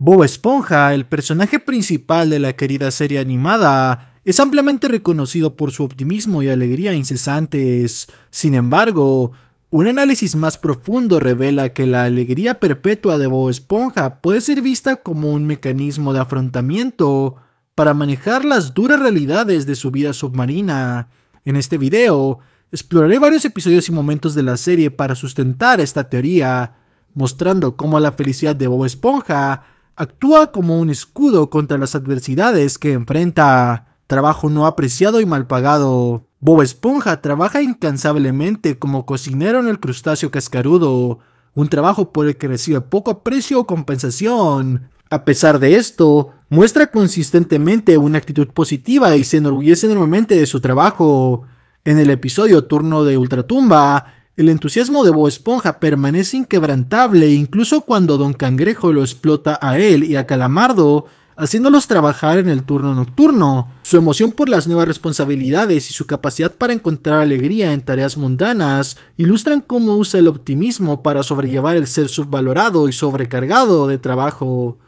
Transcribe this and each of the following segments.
Bob Esponja, el personaje principal de la querida serie animada, es ampliamente reconocido por su optimismo y alegría incesantes. Sin embargo, un análisis más profundo revela que la alegría perpetua de Bob Esponja puede ser vista como un mecanismo de afrontamiento para manejar las duras realidades de su vida submarina. En este video, exploraré varios episodios y momentos de la serie para sustentar esta teoría, mostrando cómo la felicidad de Bob Esponja actúa como un escudo contra las adversidades que enfrenta trabajo no apreciado y mal pagado. Bob Esponja trabaja incansablemente como cocinero en el crustáceo cascarudo, un trabajo por el que recibe poco aprecio o compensación. A pesar de esto, muestra consistentemente una actitud positiva y se enorgullece enormemente de su trabajo. En el episodio Turno de Ultratumba, el entusiasmo de Bob Esponja permanece inquebrantable incluso cuando Don Cangrejo lo explota a él y a Calamardo haciéndolos trabajar en el turno nocturno. Su emoción por las nuevas responsabilidades y su capacidad para encontrar alegría en tareas mundanas ilustran cómo usa el optimismo para sobrellevar el ser subvalorado y sobrecargado de trabajo.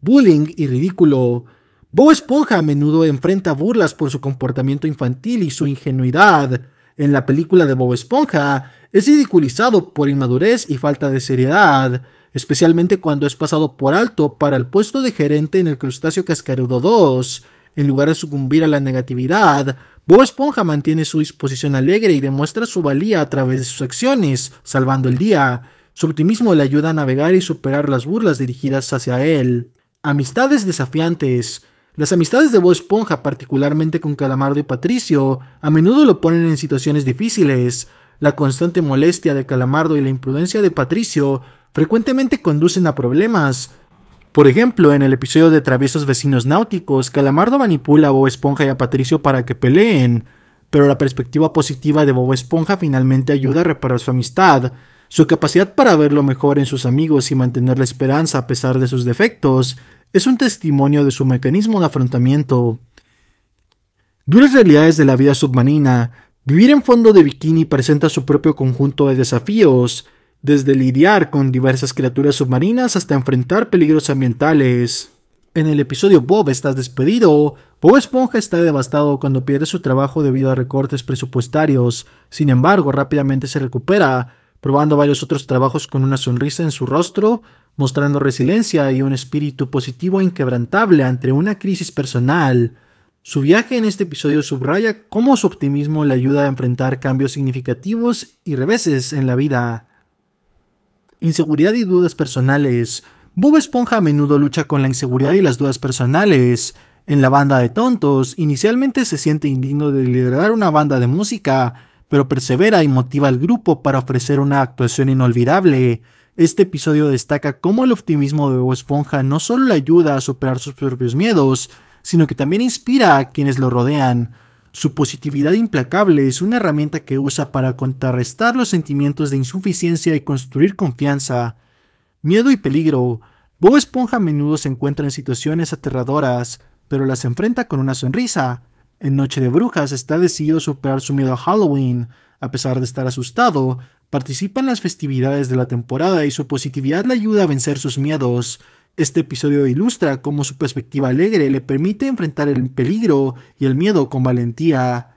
Bullying y ridículo. Bob Esponja a menudo enfrenta burlas por su comportamiento infantil y su ingenuidad. En la película de Bob Esponja, es ridiculizado por inmadurez y falta de seriedad especialmente cuando es pasado por alto para el puesto de gerente en el crustáceo cascarudo 2. En lugar de sucumbir a la negatividad, Bob Esponja mantiene su disposición alegre y demuestra su valía a través de sus acciones, salvando el día. Su optimismo le ayuda a navegar y superar las burlas dirigidas hacia él. Amistades desafiantes. Las amistades de Bob Esponja, particularmente con Calamardo y Patricio, a menudo lo ponen en situaciones difíciles. La constante molestia de Calamardo y la imprudencia de Patricio frecuentemente conducen a problemas. Por ejemplo, en el episodio de Traviesos Vecinos Náuticos, Calamardo manipula a Bob Esponja y a Patricio para que peleen, pero la perspectiva positiva de Bob Esponja finalmente ayuda a reparar su amistad. Su capacidad para ver lo mejor en sus amigos y mantener la esperanza a pesar de sus defectos es un testimonio de su mecanismo de afrontamiento. Duras realidades de la vida submarina. Vivir en fondo de bikini presenta su propio conjunto de desafíos desde lidiar con diversas criaturas submarinas hasta enfrentar peligros ambientales. En el episodio Bob estás despedido, Bob Esponja está devastado cuando pierde su trabajo debido a recortes presupuestarios, sin embargo rápidamente se recupera, probando varios otros trabajos con una sonrisa en su rostro, mostrando resiliencia y un espíritu positivo e inquebrantable ante una crisis personal. Su viaje en este episodio subraya cómo su optimismo le ayuda a enfrentar cambios significativos y reveses en la vida inseguridad y dudas personales. Bob Esponja a menudo lucha con la inseguridad y las dudas personales. En la banda de tontos, inicialmente se siente indigno de liderar una banda de música, pero persevera y motiva al grupo para ofrecer una actuación inolvidable. Este episodio destaca cómo el optimismo de Bob Esponja no solo le ayuda a superar sus propios miedos, sino que también inspira a quienes lo rodean. Su positividad implacable es una herramienta que usa para contrarrestar los sentimientos de insuficiencia y construir confianza. Miedo y peligro. Bob Esponja a menudo se encuentra en situaciones aterradoras, pero las enfrenta con una sonrisa. En Noche de Brujas está decidido a superar su miedo a Halloween. A pesar de estar asustado, participa en las festividades de la temporada y su positividad le ayuda a vencer sus miedos. Este episodio ilustra cómo su perspectiva alegre le permite enfrentar el peligro y el miedo con valentía.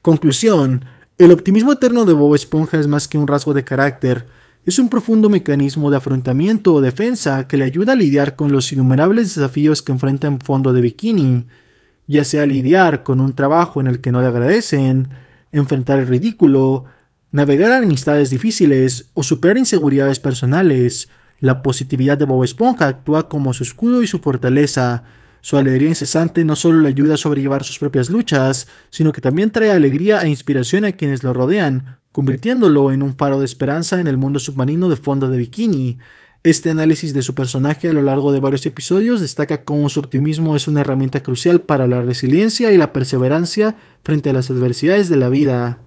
Conclusión. El optimismo eterno de Bob Esponja es más que un rasgo de carácter, es un profundo mecanismo de afrontamiento o defensa que le ayuda a lidiar con los innumerables desafíos que enfrenta en fondo de bikini, ya sea lidiar con un trabajo en el que no le agradecen, enfrentar el ridículo, navegar amistades difíciles o superar inseguridades personales. La positividad de Bob Esponja actúa como su escudo y su fortaleza. Su alegría incesante no solo le ayuda a sobrellevar sus propias luchas, sino que también trae alegría e inspiración a quienes lo rodean, convirtiéndolo en un faro de esperanza en el mundo submarino de fondo de bikini. Este análisis de su personaje a lo largo de varios episodios destaca cómo su optimismo es una herramienta crucial para la resiliencia y la perseverancia frente a las adversidades de la vida.